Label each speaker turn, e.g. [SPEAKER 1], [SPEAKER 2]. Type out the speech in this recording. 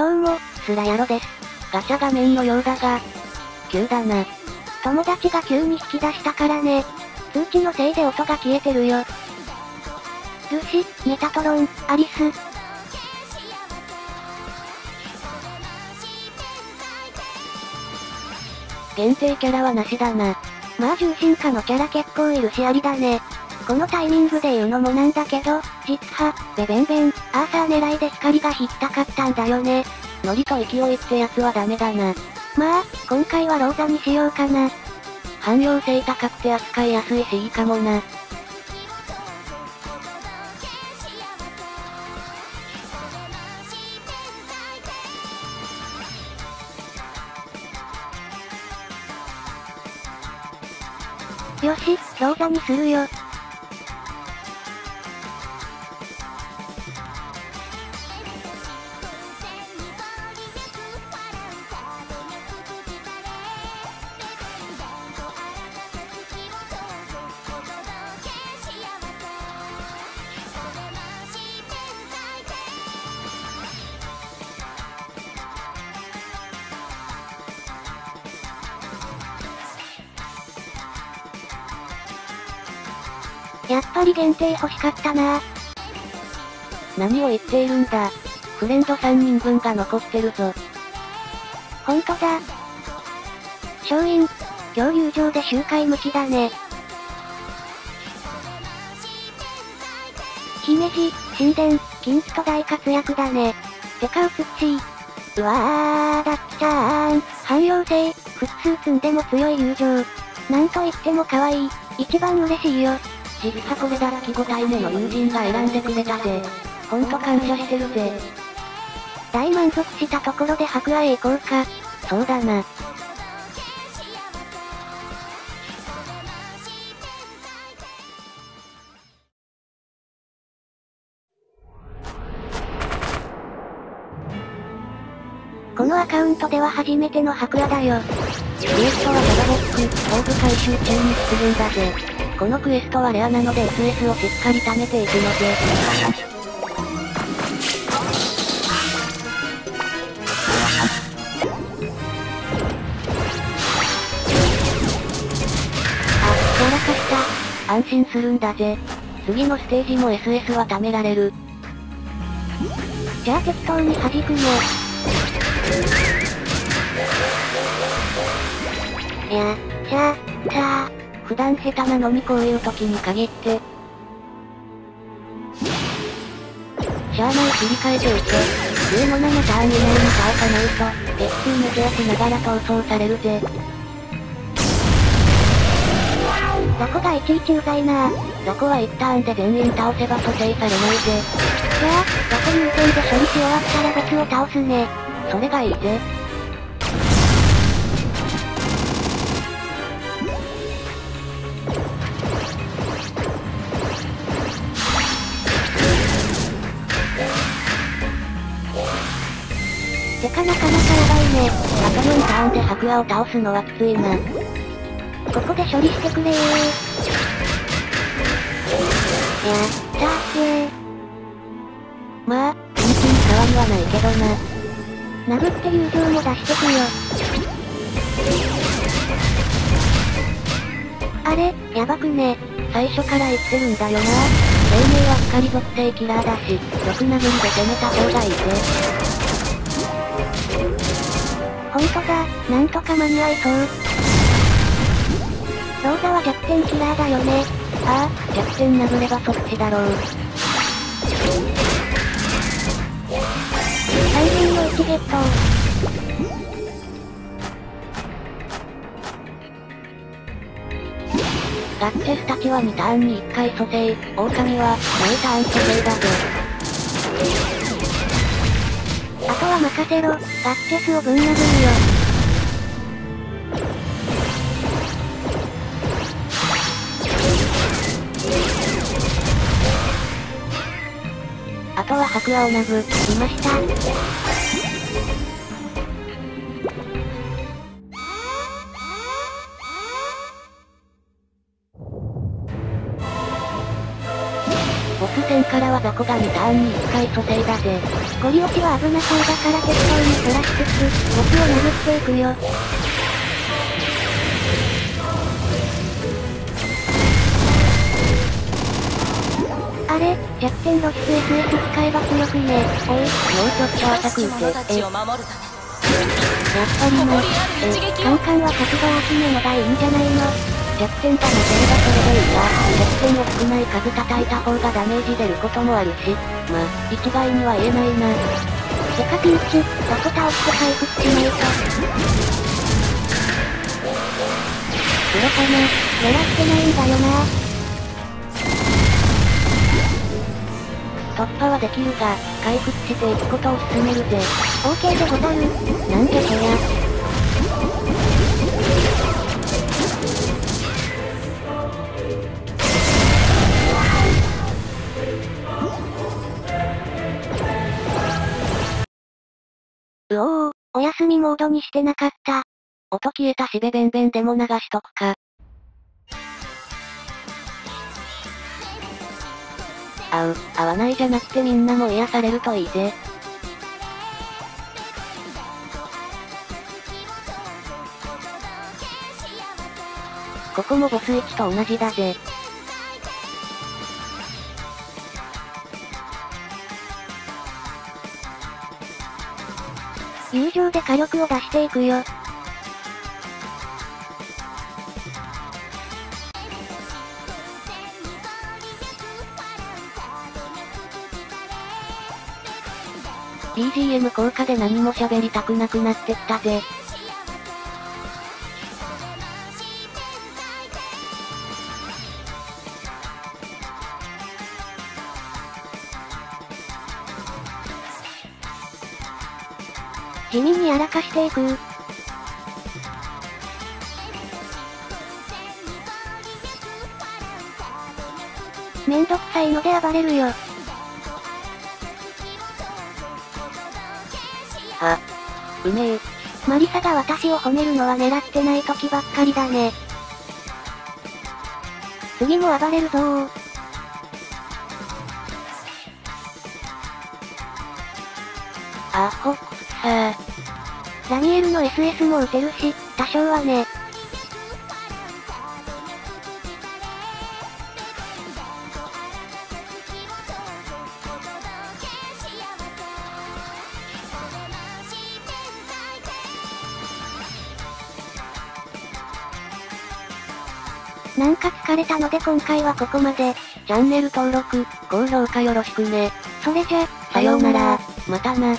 [SPEAKER 1] どうも、スラヤロです。
[SPEAKER 2] ガチャ画面のようだが、急だな。
[SPEAKER 1] 友達が急に引き出したからね。通知のせいで音が消えてるよ。ルシ、メタトロン、アリス。
[SPEAKER 2] 限定キャラはなしだな。
[SPEAKER 1] まあ重心化のキャラ結構いるしありだね。このタイミングで言うのもなんだけど、実は、ベベンベン、アーサー狙いで光が引きたかったんだよね。
[SPEAKER 2] ノリと勢いってやつはダメだな。
[SPEAKER 1] まあ、今回はローザにしようかな。
[SPEAKER 2] 汎用性高くて扱いやすいしいいかもな。
[SPEAKER 1] よし、ローザにするよ。やっぱり限定欲しかったな
[SPEAKER 2] 何を言っているんだ。フレンド3人分が残ってるぞ。
[SPEAKER 1] ほんとだ。勝因、共有上で周回向きだね。姫路、神殿、近畿と大活躍だね。てか美しい。うわー、だっちゃーん、汎用性、複数積んでも強い友情。なんと言っても可愛い、一番嬉しいよ。
[SPEAKER 2] 実はこれだらき5体目の友人が選んでくれたぜ。ほんと感謝してるぜ。
[SPEAKER 1] 大満足したところで白亜へ行こうか。
[SPEAKER 2] そうだな。
[SPEAKER 1] このアカウントでは初めての白亜だよ。
[SPEAKER 2] クエストはドラボック、オーブ回収中に出現だぜ。このクエストはレアなので SS をしっかり貯めていくので。
[SPEAKER 1] あ、やらかした。
[SPEAKER 2] 安心するんだぜ。次のステージも SS は貯められる。
[SPEAKER 1] じゃあ適当に弾くね。いや、じゃあ、さあ、
[SPEAKER 2] 普段下手なのにこういう時に限って。しゃあない切り替えていけ。17ターン以内に倒さないと、鉄球抜け出しながら逃走されるぜ。
[SPEAKER 1] 雑魚がいちいちうざいな
[SPEAKER 2] 雑魚は1ターンで全員倒せば蘇生されないぜ。
[SPEAKER 1] じゃあ、雑魚入店で処理し終わったら別を倒すね。
[SPEAKER 2] それがいいぜ。
[SPEAKER 1] てかなかなかやばいね。
[SPEAKER 2] あと4ターンで白亜を倒すのはきついな。
[SPEAKER 1] ここで処理してくれー。やったぜ。
[SPEAKER 2] まあ、ピンピン触りはないけどな。
[SPEAKER 1] 殴って友情も出してくよ。あれ、やばくね。
[SPEAKER 2] 最初から言ってるんだよな。生命は光属性キラーだし、毒殴りで攻めた方がいいぜ。
[SPEAKER 1] ほんとだ、なんとか間に合いそう。ローザは弱点キラーだよね。
[SPEAKER 2] ああ、弱点殴ればそっちだろう。
[SPEAKER 1] 最善の1ゲット
[SPEAKER 2] ガッチェスたちは2ターンに1回蘇生、狼は、2ターン蘇生だぜ。
[SPEAKER 1] 任せろ、ガッチェスをぶん殴るよ。
[SPEAKER 2] あとは白亜を殴りました。からは雑魚が2ターンに1回蘇生だぜ。
[SPEAKER 1] ゴリ押しは危なそうだから適当にそらしつつ、僕を殴っていくよ。あれ、弱点露出 SS 使えば強くね。
[SPEAKER 2] おい、もうちょっと浅く打て。え。やっぱりな、
[SPEAKER 1] え、カンカンは活動大きめのがいいんじゃないの？
[SPEAKER 2] 弱点が持てればそれでいいが、弱点を少ない数叩いた方がダメージ出ることもあるし、ま、一概には言えないな。
[SPEAKER 1] てかピンチ、タコ倒して回復しないと。
[SPEAKER 2] 黒かな
[SPEAKER 1] 狙ってないんだよな
[SPEAKER 2] 突破はできるが、回復していくことを進めるぜ。
[SPEAKER 1] OK でござる。
[SPEAKER 2] なんでそりゃ。
[SPEAKER 1] うおー、お休みモードにしてなかった。
[SPEAKER 2] 音消えたしべべんべんでも流しとくか。合う、合わないじゃなくてみんなも癒されるといいぜ。ここもボス1と同じだぜ。
[SPEAKER 1] 友情で火力を出していくよ。
[SPEAKER 2] BGM 効果で何も喋りたくなくなってきたぜ。
[SPEAKER 1] 地味にやらかしていくめんどくさいので暴れるよ。
[SPEAKER 2] あ、うめえ。
[SPEAKER 1] マリサが私を褒めるのは狙ってない時ばっかりだね。次も暴れるぞー。
[SPEAKER 2] アホくさ
[SPEAKER 1] ザニエルの SS も撃てるし、多少はね。なんか疲れたので今回はここまで。
[SPEAKER 2] チャンネル登録、高評価よろしくね。
[SPEAKER 1] それじゃ、
[SPEAKER 2] さようなら。またな。